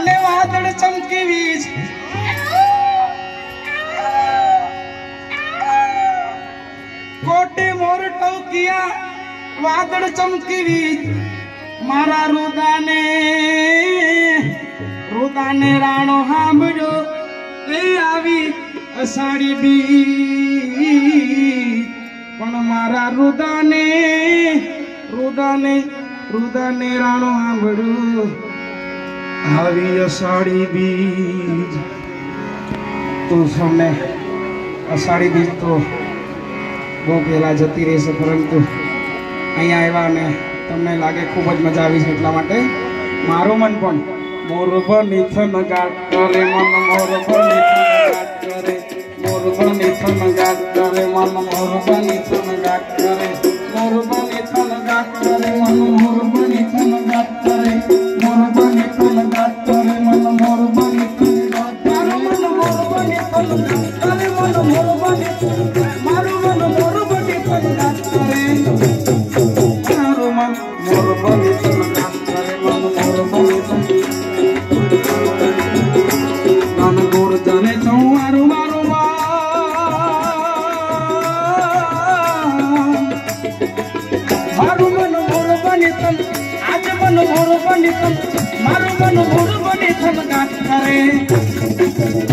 અને વાદળ ચમકી વીજ. કોટી મોર ટોકિયા, વાદળ ચમકી વીજ. મારા રુદાને રુદાને રાણો સાંભળ્યો એ આવી અષાઢી બી પણ મારા રુદાને રુદાને રુદાને રાણો સાંભળ્યું આવી અષાઢી બીજ. તો સૌને અષાઢી બીજ તો બહુ પહેલાં જતી રહેશે, પરંતુ અહીંયા આવ્યા અને તમને લાગે ખૂબ જ મજા આવી છે એટલા માટે મારું મન પણ મોર બની નિથન ગાત કરે મન મોર બની નિથન ગાત કરે મોર બની નિથન ગાત કરે મન મોર બની નિથન ગાત કરે મોર બની નિથન ગાત કરે મન મોર બની નિથન ગાત કરે. મન ભોળું બની મારું મન ભોળું બની થમગાટ કરે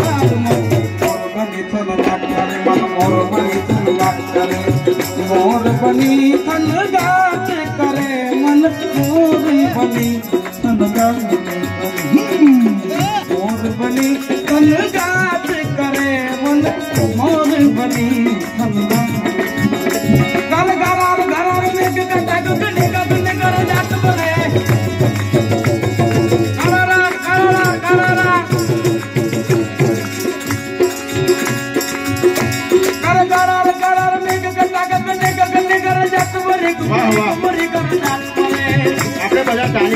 મારું મન ભોળું બની થમગાટ કરે મન ભોળું બની થમગાટ કરે મોર બની થમગાટ કરે, મન ભોળું બની થમગાટ મોર બની થમગાટ કરે, મન મોર બની થમગાટ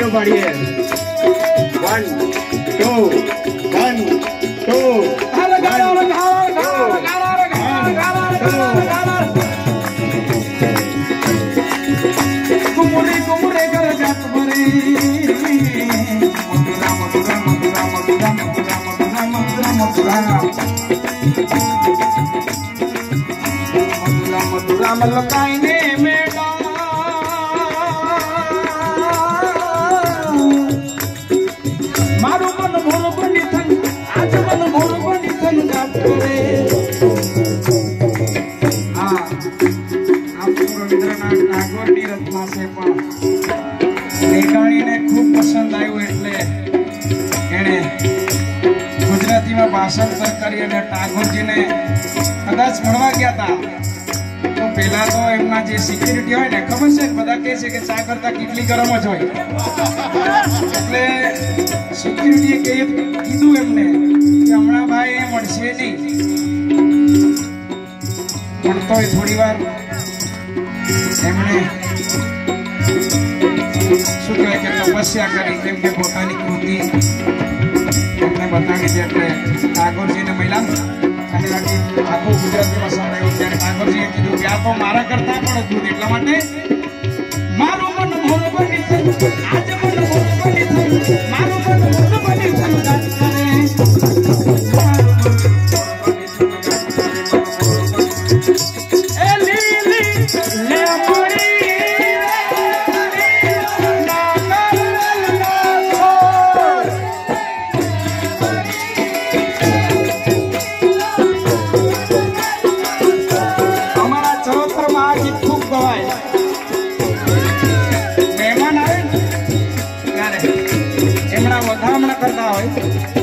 तालियों है वन टू वन टू कुमरे कुमरे कर जात भरे मधुरा मधुरा मधुरा मधुरा मधुरा मधुरा मधुरा मधुरा मधुरा मधुरा मल्लकायने में મેઘાણીને ખૂબ પસંદ આવ્યું એટલે એણે ગુજરાતીમાં ભાષાંતર કરી અને ટાગોરજીને કદાચ મળવા ગયા હતા. તો પહેલા તો એમના જે સિક્યુરિટી હોય ને, ખબર છે? બધા કહે છે કે ચા કરતા કેટલી ગરમ જ હોય. એટલે સિક્યુરિટીએ કીધું એમને કે હમણાં ભાઈ એ મળશે નહીં. પણ તોય થોડી વાર એમણે શું કહેવાય કે તપસ્યા કરી, કેમ કે પોતાની કૃતિ એમને બતાવી છે. એટલે ટાગોરજીને મળ્યા. અને આખી આખું કે આ મારા કરતા પણ અદભુત. એટલા માટે મારું મન થયું મન Bye.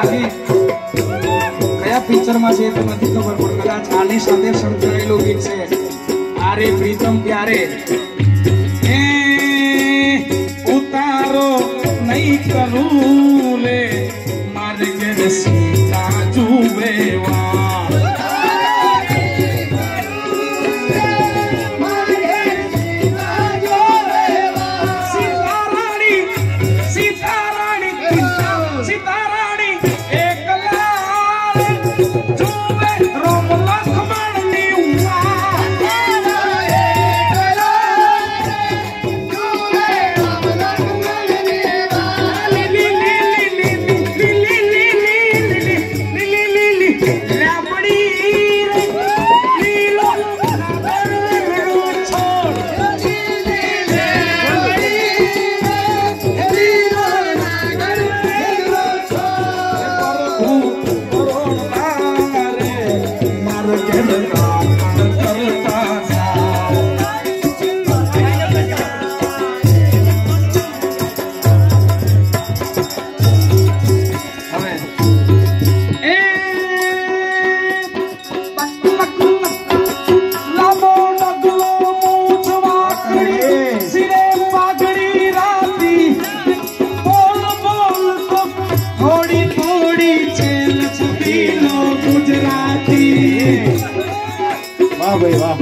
આખી પિક્ચરમાં છે તો નથી ખબર, પણ કદાચ આની સાથે છે. આરે પ્રીતમ ક્યારે એ ઉતારો નહીં કરું લે, મારે ઘેર وي وا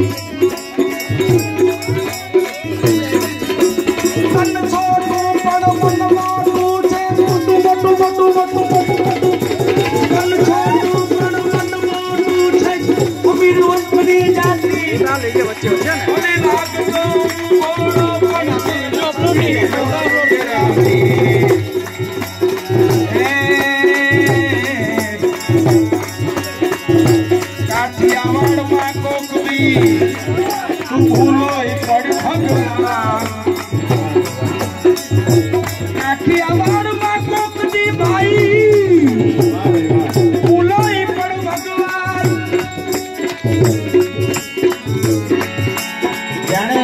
Yeah. કાઠિયાવાડમાં કોકરી તું ભૂલો પડ ભગવાન કાઠિયાવાડમાં કોકની ભાઈ વાહ ભાઈ વાહ ભૂલોય પણ ભગવાન જાણે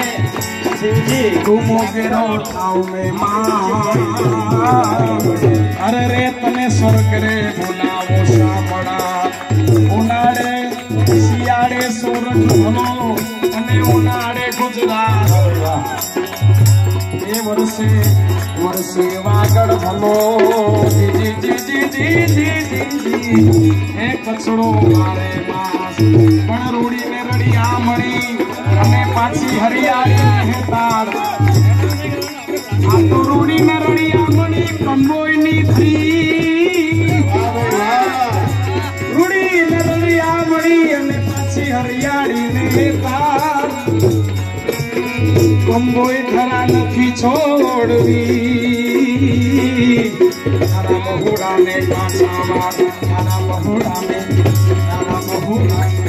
શિવજી તું મોગેરો થાવ મહેમાન અરે રે તને સ્વર્ગ રે બોલાવો સાંભળા ઉનાળે શિયાળે સોરઠ ભલો અને ઉનાળે ગુજરાત. એ વર્ષે વર્ષે વાગડ ભલો. જી જી જી જી જી જી જી એ કચડો મારે માસ. પણ રૂડીને રડિયા મળી અને પાછી હરિયાળી હેતાળ આ તો રૂડીને રડિયા મળી કંબોયની ધરી કંબોય ધરા નથી છોડવી તારા મહુડાને કાના તારા મહુડાને તારા મહુડાને